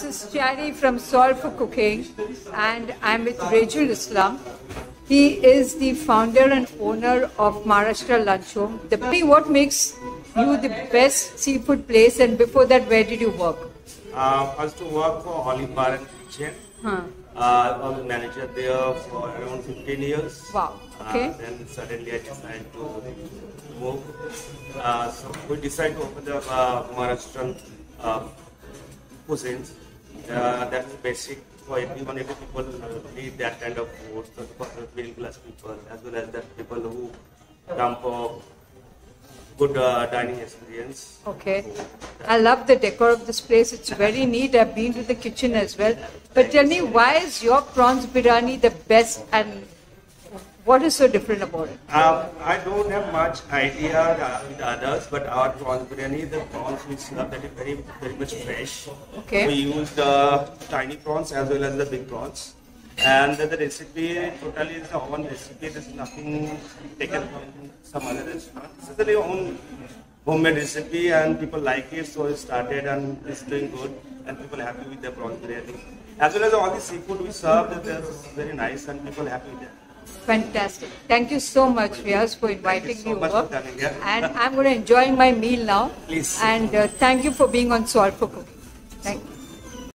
This is Chari from SALT for Cooking, and I'm with Rajul Islam. He is the founder and owner of Maharashtra Lunch Home. The what makes you the best seafood place, and before that, where did you work? Uh, I used to work for Olive Bar and Kitchen. Huh. Uh, I was manager there for around 15 years. Wow. Okay. Uh, then suddenly I decided to move. Uh, so we decided to open the uh, Maharashtrian uh, cuisines. Uh, that's basic for everyone. Every people need that kind of food. For middle class people as well as the people who come for good uh, dining experience. Okay. I love the decor of this place. It's very neat. I've been to the kitchen as well. But tell me, why is your prawns biryani the best and what is so different about it? Um, I don't have much idea uh, with others, but our prawns biryani, the prawns we serve that is very, very much fresh. Okay. We use the tiny prawns as well as the big prawns. And the recipe totally is the own recipe. There's nothing taken from some other restaurant. This is the own homemade recipe and people like it, so it started and it's doing good and people are happy with the prawns biryani. As well as all the seafood we serve, that's very nice and people are happy with that. Fantastic. Thank you so much, Riaz, for inviting so me over. coming here. And I'm going to enjoy my meal now. Please. And uh, thank you for being on SALT for Cooking.